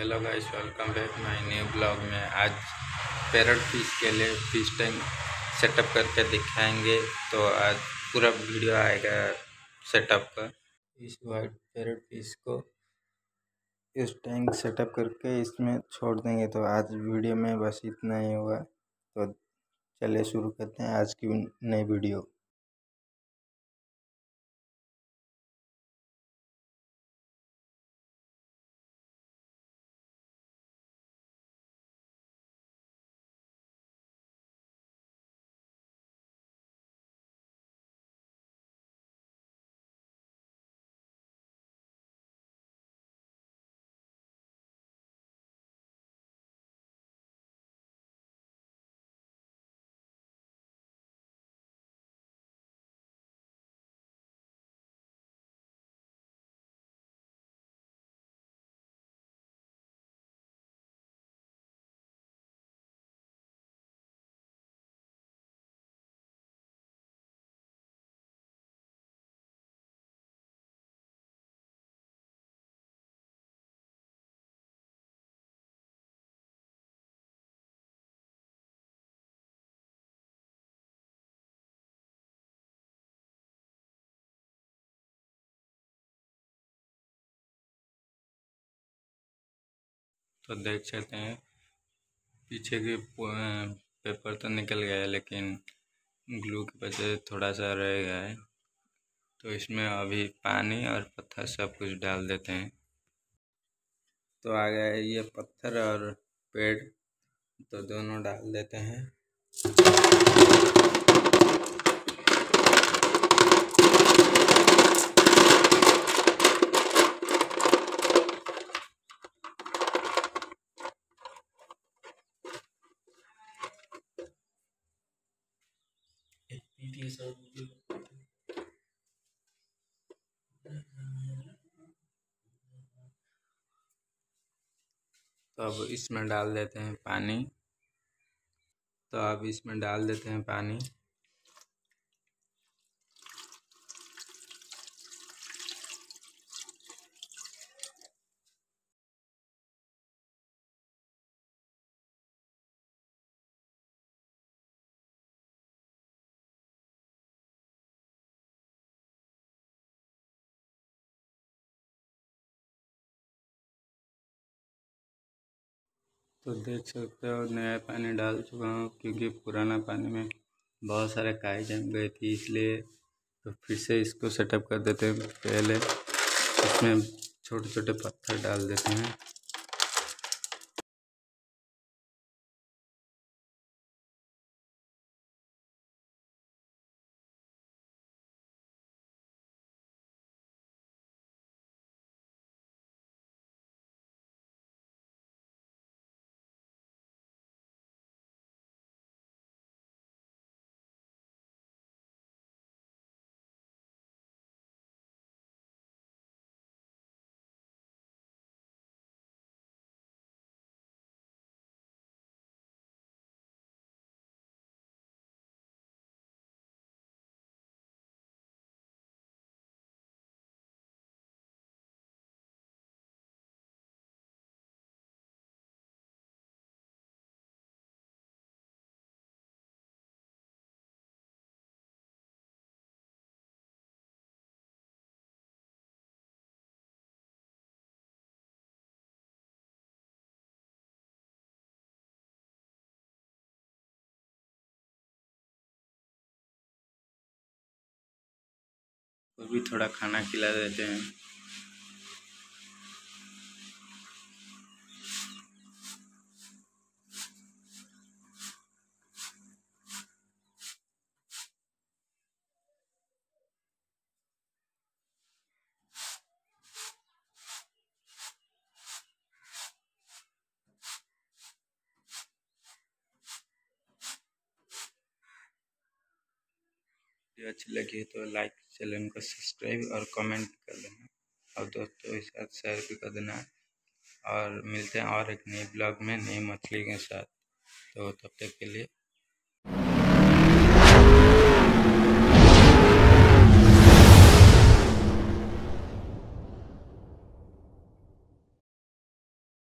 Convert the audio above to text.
Hello guys welcome back my new blog में। आज parrot fish के लिए फ़िश टैंक सेटअप करके दिखाएँगे। तो आज पूरा वीडियो आएगा सेटअप का। इस वाइट पैरट फ़िश को इस टैंक सेटअप करके इसमें छोड़ देंगे। तो आज वीडियो में बस इतना ही होगा तो चलिए शुरू करते हैं आज की नई वीडियो तो देख सकते हैं। पीछे के पेपर तो निकल गया है, लेकिन ग्लू की वजह से थोड़ा सा रह गया है। तो इसमें अभी पानी और पत्थर सब कुछ डाल देते हैं। तो आ गया है ये पत्थर और पेड़। तो दोनों डाल देते हैं। तो अब इसमें डाल देते हैं पानी। तो अब इसमें डाल देते हैं पानी। तो देख सकते हो, नया पानी डाल चुका हूँ, क्योंकि पुराना पानी में बहुत सारे काई जम गए थी, इसलिए तो फिर से इसको सेटअप कर देते हैं। पहले इसमें छोटे छोटे पत्थर डाल देते हैं। वो भी थोड़ा खाना खिला देते हैं। वीडियो अच्छी लगी तो लाइक चैनल को सब्सक्राइब और कमेंट कर देना। और दोस्तों के साथ शेयर भी कर देना और मिलते हैं और एक नए ब्लॉग में नई मछली के साथ। तो तब तक के लिए